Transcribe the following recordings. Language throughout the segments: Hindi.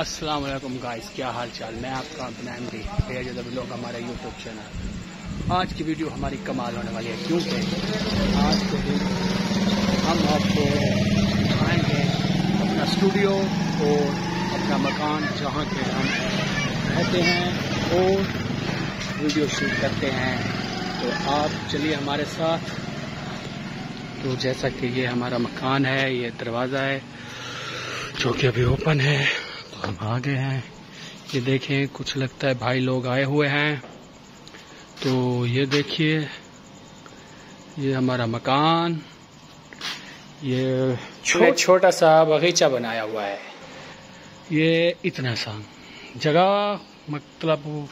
अस्सलाम वालेकुम गाइस क्या हाल चाल मैं आपका अपना एम डी लोग हमारे यूट्यूब चैनल आज की वीडियो हमारी कमाल होने वाली है। क्योंकि आज के दिन हम आपको दिखाएँगे अपना स्टूडियो और अपना मकान जहाँ के हम रहते हैं और वीडियो शूट करते हैं। तो आप चलिए हमारे साथ। तो जैसा कि ये हमारा मकान है, ये दरवाज़ा है, जो कि अभी ओपन है। हम आ गए हैं। ये देखें कुछ लगता है भाई लोग आए हुए हैं। तो ये देखिए ये हमारा मकान ये छो, छोटा सा बगीचा बनाया हुआ है। ये इतना सा जगह मतलब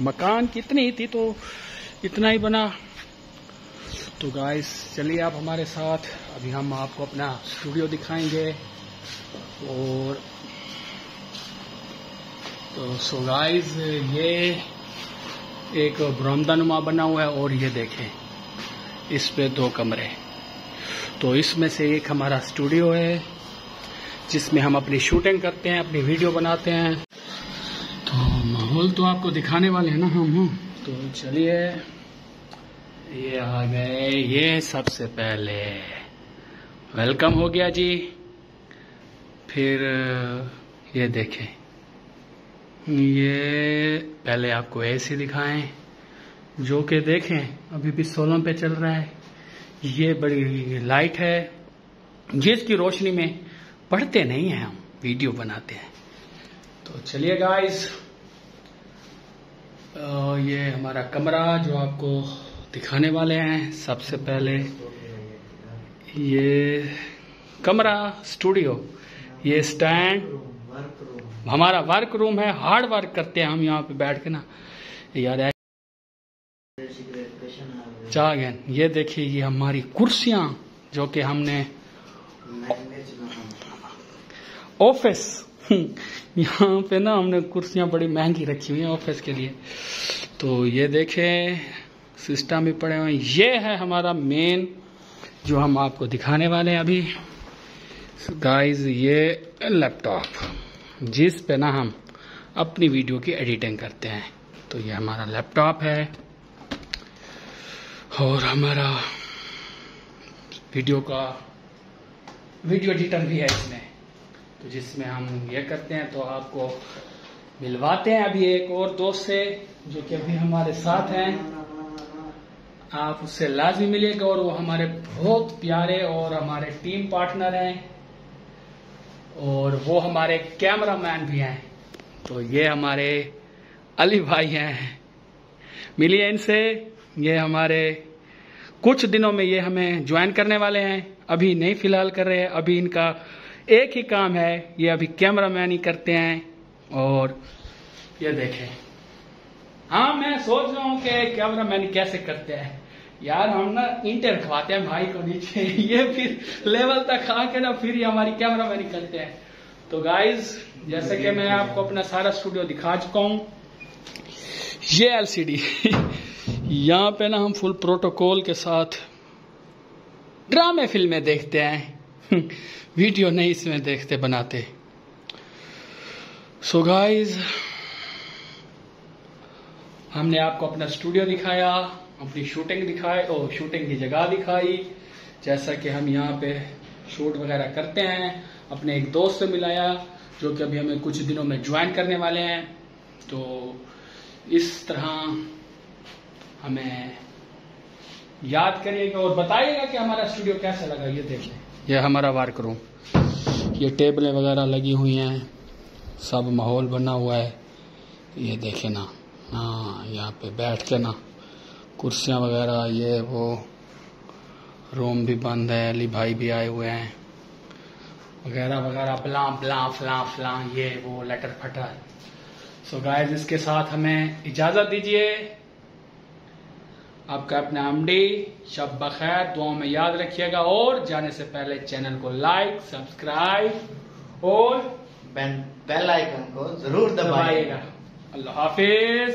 मकान कितनी थी तो इतना ही बना। तो गाइस चलिए आप हमारे साथ अभी हम आपको अपना स्टूडियो दिखाएँगे और तो सो गाइस ये एक बरामदा नुमा बना हुआ है और ये देखें, इस पे दो कमरे तो इसमें से एक हमारा स्टूडियो है, जिसमें हम अपनी शूटिंग करते हैं, अपनी वीडियो बनाते हैं। तो माहौल तो आपको दिखाने वाले हैं ना हम तो चलिए, ये आ गए, ये सबसे पहले। वेलकम हो गया जी। फिर, ये देखें। ये पहले आपको ऐसे दिखाएँ, जो कि देखें, अभी भी सोलह पे चल रहा है। ये बड़ी लाइट है, जिसकी रोशनी में पढ़ते नहीं हैं हम, वीडियो बनाते हैं। तो चलिए गाइस ये हमारा कमरा जो आपको दिखाने वाले हैं, सबसे पहले ये कमरा स्टूडियो ये स्टैंड हमारा वर्क रूम है हार्ड वर्क करते हैं हम यहाँ पे बैठ के ना। याद यार चागन ये देखिए, ये हमारी कुर्सियाँ जो कि हमने ऑफ़िस यहाँ पे ना हमने कुर्सियाँ बड़ी महँगी रखी हुई हैं ऑफ़िस के लिए। तो ये देखें सिस्टम भी पड़े हुए ये है हमारा मेन जो हम आपको दिखाने वाले हैं अभी। गाइस ये लैपटॉप जिस पे ना हम अपनी वीडियो की एडिटिंग करते हैं। तो ये हमारा लैपटॉप है और हमारा वीडियो का वीडियो एडिटर भी है इसमें। तो जिसमें हम ये करते हैं तो आपको मिलवाते हैं अभी एक और दोस्त से, जो कि अभी हमारे साथ हैं। आप उससे लाजमी मिलेगा और वो हमारे बहुत प्यारे और हमारे टीम पार्टनर हैं। और वो हमारे कैमरा मैन भी हैं। तो ये हमारे अली भाई हैं। मिलिए इनसे, ये हमारे कुछ दिनों में ये हमें ज्वाइन करने वाले हैं। अभी नहीं फ़िलहाल कर रहे हैं, अभी इनका एक ही काम है, ये अभी कैमरा मैन ही करते हैं। और ये देखें। हाँ मैं सोच रहा हूँ कि कैमरा मैन कैसे करते हैं। यार, हम ना इंटर रखवाते हैं भाई को नीचे। ये फिर लेवल तक आके ना फिर ये हमारी कैमरा मैनी करते हैं। तो गाइज़ जैसे कि मैं आपको अपना सारा स्टूडियो दिखा चुका हूँ, ये एलसीडी यहाँ पे ना हम फुल प्रोटोकॉल के साथ ड्रामे फ़िल्में देखते हैं। वीडियो नहीं इसमें देखते, बनाते। सो so गाइज़ हमने आपको अपना स्टूडियो दिखाया। अपनी शूटिंग दिखाई और शूटिंग की जगह दिखाई। जैसा कि हम यहाँ पे शूट वगैरह करते हैं। अपने एक दोस्त से मिलाया, जो कि अभी हमें कुछ दिनों में ज्वाइन करने वाले हैं। तो इस तरह हमें याद करिएगा और बताइएगा कि हमारा स्टूडियो कैसा लगा ये देखें यह हमारा वर्क रूम ये टेबलें वगैरह लगी हुई हैं। सब माहौल बना हुआ है। ये देखे ना। हाँ यहाँ पे बैठ के ना। कुर्सियाँ वगैरह ये वो रूम भी बंद है अली भाई भी आए हुए हैं। वगैरह वगैरह बला बला फला फला ये वो लेटर फटर सो गाइस इसके साथ हमें इजाज़त दीजिए। आपका अपना एमडी शब बखैर दुआ में याद रखिएगा और जाने से पहले चैनल को लाइक सब्सक्राइब और बेल आइकन को ज़रूर दबाइएगा। अल्लाह हाफिज।